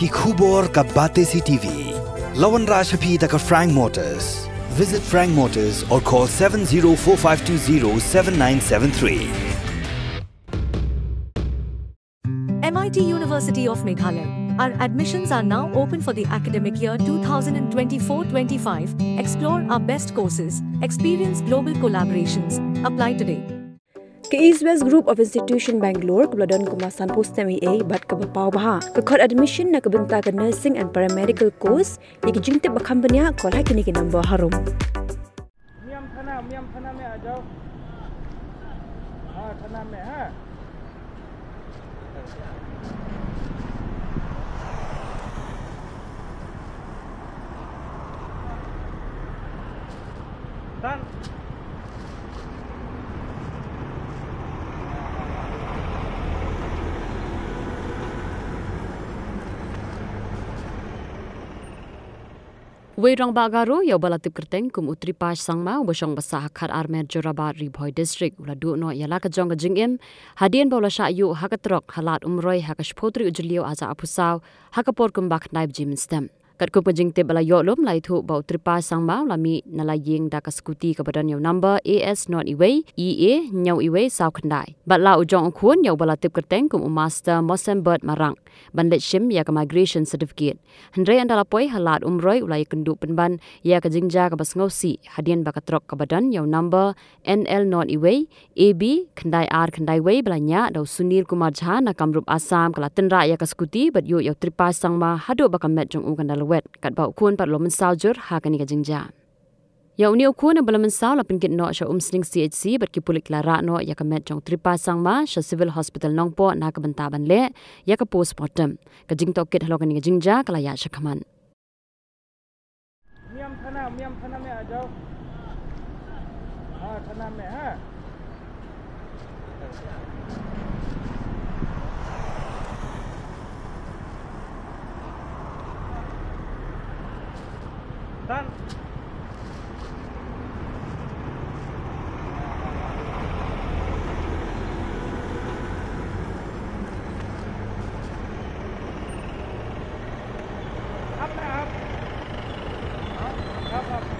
ki khubor ka bate si TV. Lawan Rashaphi da ka Frank Motors. Visit Frank Motors or call 7045207973. MIT University of Meghalaya. Our admissions are now open for the academic year 2024-25. Explore our best courses, experience global collaborations. Apply today. East West Group of Institution Bangalore kebeladon kemasan post MA bat ke bapau baha ke kod admission na kebenta ke nursing and paramedical course yang ke jingtip bakam benya kol hai kini ke number harum. मियम थाना मियम थाना में आ जाओ हाँ थाना में हाँ Dan Weirang bagaro ya balatip kerteng kum utri pas sangma bosong basah khat armer jorabat riboy district. Ula du no yala ka jong ka jingim hadien bola sha yu hakatrok halat umroi hakashpotri ujliyo aza apusaw hakapor kum bak naib jim stem kat ko pajing te bala yo lom lai thu bau tripa sang ma la mi na la yeng da ka skuti ka badan number as not iway ea nyau iway saw khandai bat la ujong khun yo bala tip kerteng kum master mosembert marang. Bandet shim ya ka migration certificate. Hendre andala poi halat umroi ulai kendu penban ya ka jingja ka bas ngosi hadien ba ka trok ka badan number nl not iway ab khandai r khandai way balanya dau sunil kumar jha na kamrup asam kala tenra ya ka skuti bat yo yo tripa sang ma hado ba ka met jong u kan wet kat bau kun pat lomen saljur ha kani ka jingja. Ya uni o kun bala men sal lapin git no sha um sling CHC bat ki pulik lara no ya ka met jong tripa sang ma sha civil hospital nong po na ka banta ban le ya ka postpartum ka jing to kit halo kani ka jingja kala ya sha kaman. Miam thana miam thana me ajo. Ha thana me ha. kecepatan up up up up